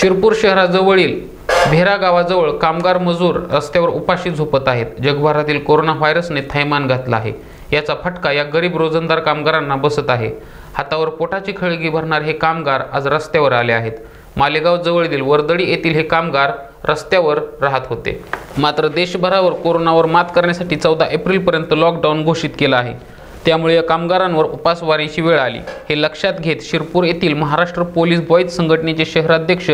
शिरपूर शहराजवळील भेरा गावाजवळ कामगार मजूर रस्त्यावर उपाशी झोपत आहेत. जगभरातील कोरोना व्हायरसने थैमान घातला आहे. याचा फटका या गरीब रोजंदार कामगारांना बसत आहे. हातावर पोटाची खळगी भरणारे हे कामगार आज रस्त्यावर आले आहेत. मालेगाव जवळील वर्दळी येथील हे कामगार रस्त्यावर राहत होते. मात्र देशभरावर कोरोनावर मात करण्यासाठी चौदा एप्रिलपर्यंत लॉकडाऊन घोषित केलं आहे. त्यामुळे या कामगारांवर उपासवारीची वेळ आली. हे लक्षात घेत शिरपूर येथील महाराष्ट्र पोलीस बॉईज संघटनेचे शहराध्यक्ष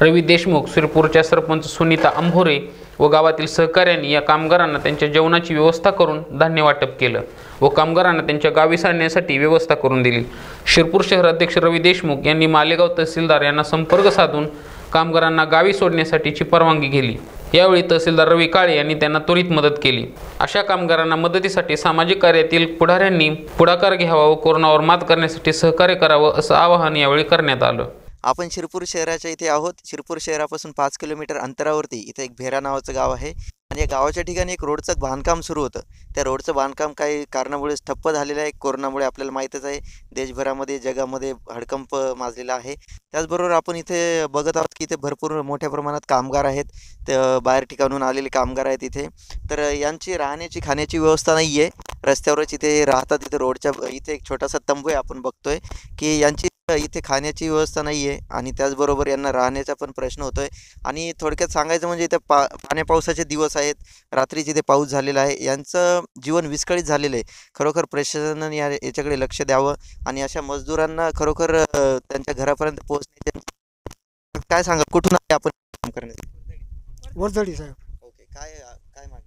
रवी देशमुख शिरपूरच्या सरपंच सुनीता अंभोरे व गावातील सहकाऱ्यांनी या कामगारांना त्यांच्या जेवणाची व्यवस्था करून धान्य वाटप केलं व कामगारांना त्यांच्या गावी सांडण्यासाठी व्यवस्था करून दिली. शिरपूर शहराध्यक्ष रवी देशमुख यांनी मालेगाव तहसीलदार यांना संपर्क साधून कामगारांना गावी सोडण्यासाठीची परवानगी केली यावेळी तहसीलदार रवी काळे यांनी त्यांना त्वरित मदत केली. अशा कामगारांना मदतीसाठी सामाजिक कार्यातील पुढाऱ्यांनी पुढाकार घ्यावा व कोरोनावर मात करण्यासाठी सहकार्य करावं असं आवाहन यावेळी करण्यात आलं. आपण शिरपूर शहराच्या इथे आहोत. शिरपूर शहरापासून पाच किलोमीटर अंतरावरती इथे एक भेरा नावाचं गाव आहे. आणि या गावाच्या ठिकाणी एक रोडचं बांधकाम सुरू होतं. त्या रोडचं बांधकाम काही कारणामुळे ठप्प झालेलं आहे. कोरोनामुळे आपल्याला माहीतच आहे. देशभरामध्ये जगामध्ये हडकंप माजलेला आहे. त्याचबरोबर आपण इथे बघत आहोत की इथे भरपूर मोठ्या प्रमाणात कामगार आहेत. तर बाहेर ठिकाणून आलेले कामगार आहेत इथे. तर यांची राहण्याची खाण्याची व्यवस्था नाही आहे रस्त्यावरच इथे राहतात. इथे रोडच्या इथे एक छोटासा तंबू आहे आपण बघतोय की यांची इथे खाण्याची व्यवस्था नाही आहे आणि त्याचबरोबर यांना राहण्याचा पण प्रश्न होतो आहे आणि थोडक्यात सांगायचं म्हणजे इथे पा पाण्या पावसाचे दिवस आहेत रात्रीच इथे पाऊस झालेला आहे यांचं जीवन विस्कळीत झालेलं आहे. खरोखर प्रशासनाने या याच्याकडे लक्ष द्यावं आणि अशा मजदुरांना खरोखर त्यांच्या घरापर्यंत पोहोचण्याचे काय सांगा कुठून आहे आपण काम करण्यासाठी? वर्दळी साहेब. ओके काय काय मागणी?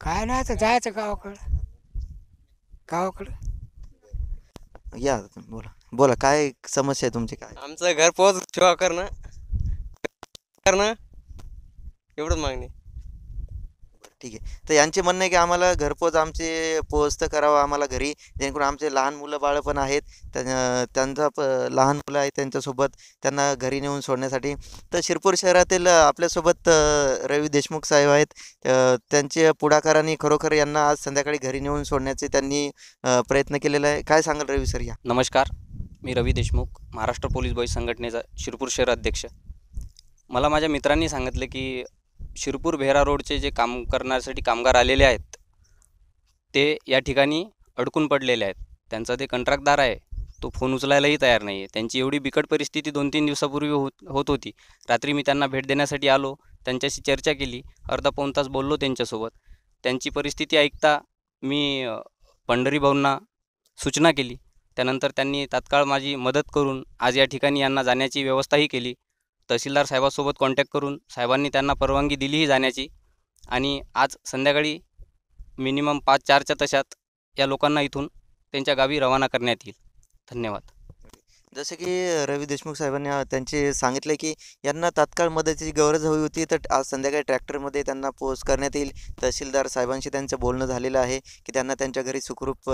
काय नाही आता जायचं गावाकडं. गावाकडं. या बोला. बोला काय समस्या आहे तुमची काय? आमचं घर पोच ठेवा करणं. करणं. एवढंच मागणी. ठीक आहे. तर यांचे म्हणणं आहे की आम्हाला घरपोच आमचे पोचतं करावं आम्हाला घरी. जेणेकरून आमचे लहान मुलं बाळं पण आहेत. त्या त्यांचा प लहान मुलं आहेत त्यांच्यासोबत त्यांना घरी नेऊन सोडण्यासाठी. तर शिरपूर शहरातील आपल्यासोबत रवी देशमुख साहेब आहेत. त्यांचे पुढाकारांनी खरोखर यांना आज संध्याकाळी घरी नेऊन सोडण्याचे त्यांनी प्रयत्न केलेला आहे. काय सांगाल रवी सर या? नमस्कार. मी रवी देशमुख महाराष्ट्र पोलीस बॉईज संघटनेचा शिरपूर शहर अध्यक्ष. मला माझ्या मित्रांनी सांगितलं की शिरपूर भेरा रोडचे जे काम करण्यासाठी कामगार आलेले आहेत ते या ठिकाणी अडकून पडलेले आहेत. त्यांचा ते कंत्राटदार आहे. तो फोन उचलायलाही तयार नाही आहे त्यांची एवढी बिकट परिस्थिती दोन तीन दिवसापूर्वी होत होत होती. रात्री मी त्यांना भेट देण्यासाठी आलो. त्यांच्याशी चर्चा केली. अर्धा पाऊण तास बोललो त्यांच्यासोबत. त्यांची परिस्थिती ऐकता मी अ, पंढरी भाऊंना सूचना केली. त्यानंतर त्यांनी तात्काळ माझी मदत करून आज या ठिकाणी यांना जाण्याची व्यवस्थाही केली. तहसीलदार साहेबासोबत कॉन्टॅक्ट करून साहेबांनी त्यांना परवानगी दिलीही जाण्याची आणि आज संध्याकाळी मिनिमम पाच चारच्या तशात या लोकांना इथून त्यांच्या गावी रवाना करण्यात येईल. धन्यवाद. जसं की रवी देशमुख साहेबांनी त्यांचे सांगितले की यांना तात्काळ मदतीची गरज हवी होती. तर आज संध्याकाळी ट्रॅक्टरमध्ये त्यांना पोच करण्यात येईल. तहसीलदार साहेबांशी त्यांचं बोलणं झालेलं आहे की त्यांना त्यांच्या घरी सुखरूप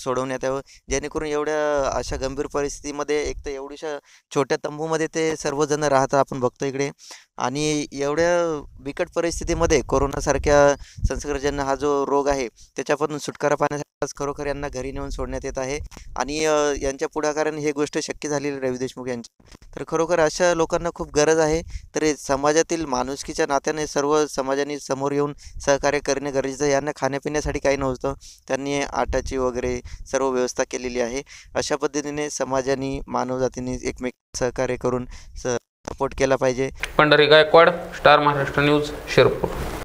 सोडवण्यात यावं. जेणेकरून एवढ्या अशा गंभीर परिस्थितीमध्ये एक तर एवढ्याशा छोट्या तंबूमध्ये ते सर्वजण राहतात आपण बघतो इकडे. आणि एवढ्या बिकट परिस्थितीमध्ये कोरोनासारख्या संसर्गजन्य हा जो रोग आहे त्याच्यापासून सुटकारा पाहण्यासाठी खरोखर यांना घरी नेऊन सोडण्यात येत आहे. आणि यांच्या पुढाकाराने हे गोष्ट शक्य झालेली रवी देशमुख यांची. तर खरोखर अशा लोकांना खूप गरज आहे. तर समाजातील माणुसकीच्या नात्याने सर्व समाजाने समोर येऊन सहकार्य करणे गरजेचं यांना खाण्यापिण्यासाठी काही नव्हतं. त्यांनी आटाची वगैरे सर्व व्यवस्था केलेली आहे. अशा पद्धतीने समाजाने मानवजातीने एकमेक सहकार्य करून स सपोर्ट केला पाहिजे. Pandhari Gaikwad star Maharashtra news Shirpur.